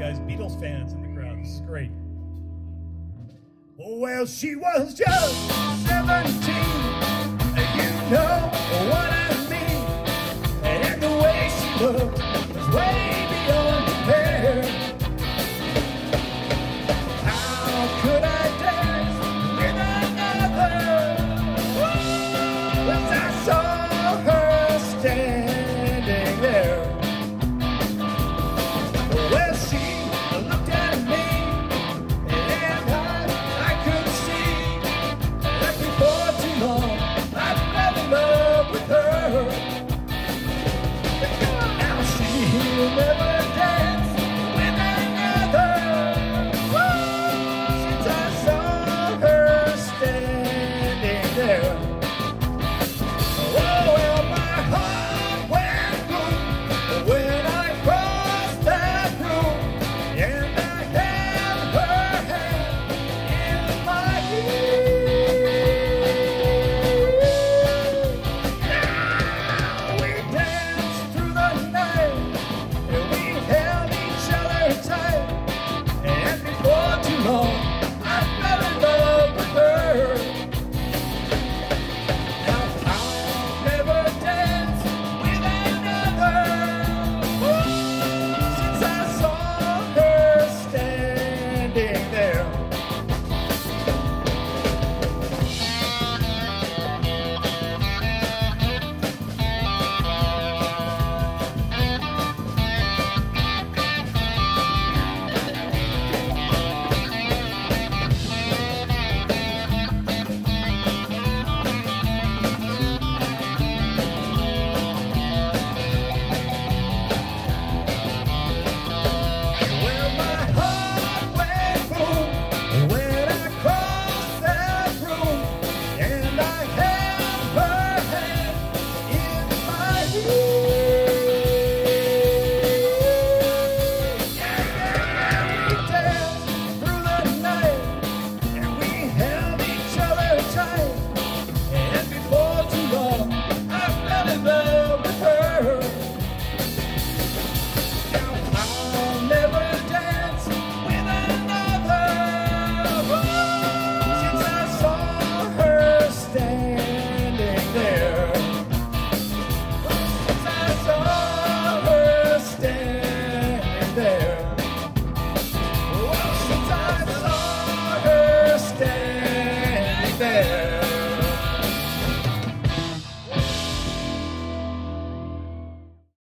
guys, Beatles fans in the crowd. This is great. Well, she was just 17. never